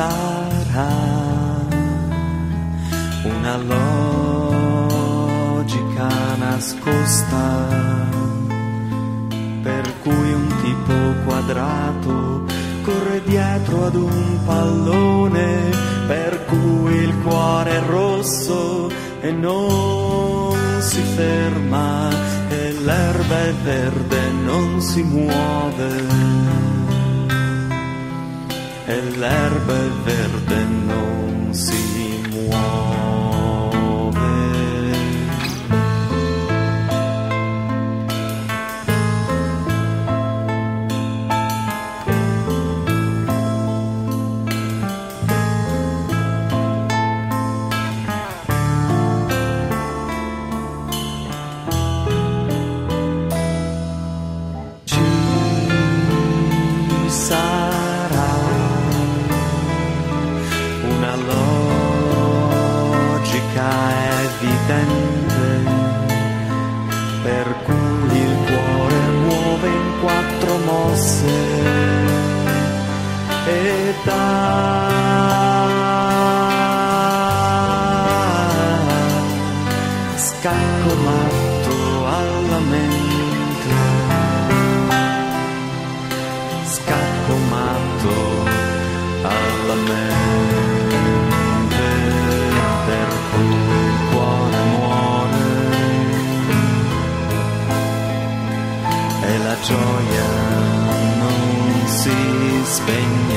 sarà una logica nascosta per cui un tipo quadrato corre dietro ad un pallone per cui il cuore è rosso e non si ferma e l'erba è verde e non si muove e l'erba è verde e non si evidente per cui il cuore muove in quattro mosse e dà scacco matto alla mente gioia non si spegne.